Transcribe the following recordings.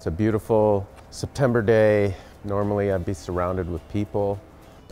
It's a beautiful September day. Normally I'd be surrounded with people.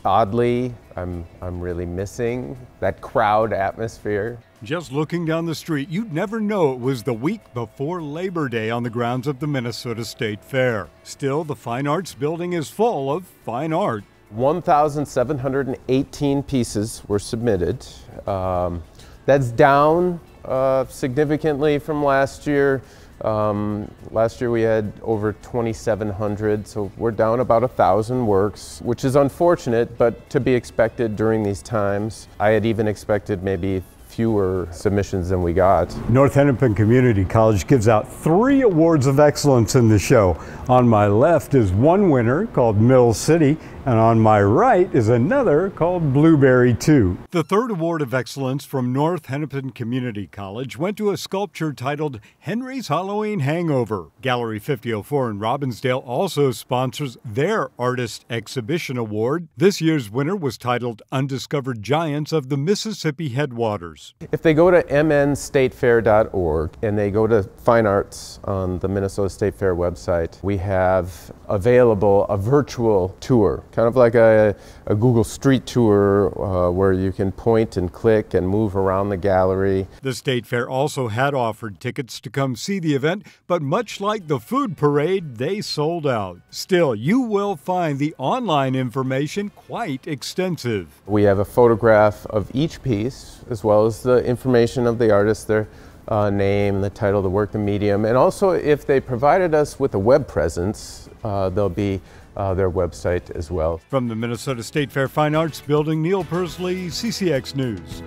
Oddly, I'm, I'm really missing that crowd atmosphere. Just looking down the street, you'd never know it was the week before Labor Day on the grounds of the Minnesota State Fair. Still, the Fine Arts Building is full of fine art. 1,718 pieces were submitted. Um, that's down uh, significantly from last year. Um, last year we had over 2,700, so we're down about a thousand works, which is unfortunate, but to be expected during these times. I had even expected maybe fewer submissions than we got. North Hennepin Community College gives out three awards of excellence in the show. On my left is one winner called Mill City, and on my right is another called Blueberry 2. The third award of excellence from North Hennepin Community College went to a sculpture titled Henry's Halloween Hangover. Gallery 5004 in Robbinsdale also sponsors their Artist Exhibition Award. This year's winner was titled Undiscovered Giants of the Mississippi Headwaters. If they go to mnstatefair.org and they go to Fine Arts on the Minnesota State Fair website, we have available a virtual tour kind of like a, a Google Street Tour uh, where you can point and click and move around the gallery. The State Fair also had offered tickets to come see the event, but much like the food parade, they sold out. Still, you will find the online information quite extensive. We have a photograph of each piece as well as the information of the artist, their uh, name, the title, the work, the medium, and also if they provided us with a web presence, uh, there'll be uh, their website as well. From the Minnesota State Fair Fine Arts Building, Neil Persley, CCX News.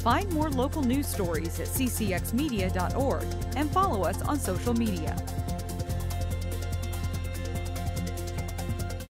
Find more local news stories at ccxmedia.org and follow us on social media.